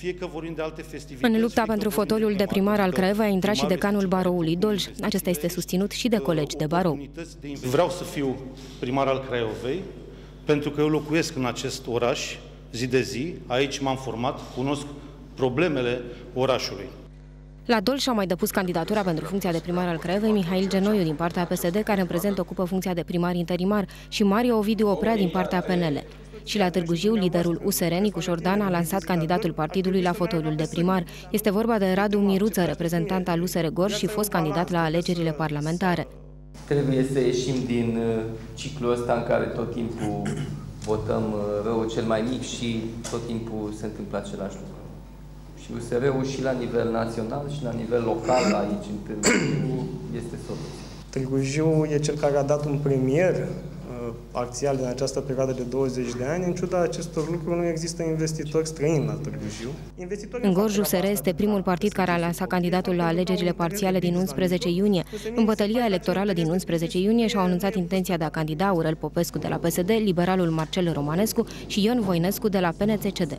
Fie că vorbim de alte festivități... În lupta fie că pentru vorbim de fotoliul de primar al Craiova a intrat și primarul decanul este cel baroului care Dolj. Acesta este susținut și de colegi de barou. oportunități de inv- Vreau să fiu primar al Craiovei, pentru că eu locuiesc în acest oraș zi de zi, aici m-am format, cunosc problemele orașului. La Dolj și-au mai depus candidatura pentru funcția de primar al Craiovei Mihail Genoiu din partea PSD, care în prezent ocupă funcția de primar interimar, și Mario Ovidiu Oprea din partea PNL. Și la Târgu Jiu, liderul USR, Nicu Șordan, a lansat candidatul partidului la fotoliul de primar. Este vorba de Radu Miruță, reprezentant al USR Gorj și fost candidat la alegerile parlamentare. Trebuie să ieșim din uh, ciclul ăsta în care tot timpul votăm uh, răul cel mai mic și tot timpul se întâmplă același lucru. Și USR-ul și la nivel național și la nivel local aici în Târgu Jiu, este soluția. Târgu Jiu e cel care a dat un premier uh, parțial din această perioadă de 20 de ani. În ciuda acestor lucruri, nu există investitori străini la Târgu Jiu. Investitorii În fac Gorj, treaba USR asta este de primul fapt, partid care a lansat candidatul la alegerile parțiale din 11 iunie. În bătălia electorală din 11 iunie și-au anunțat intenția de a candida Aurel Popescu de la PSD, liberalul Marcel Romanescu și Ion Voinescu de la PNCCD.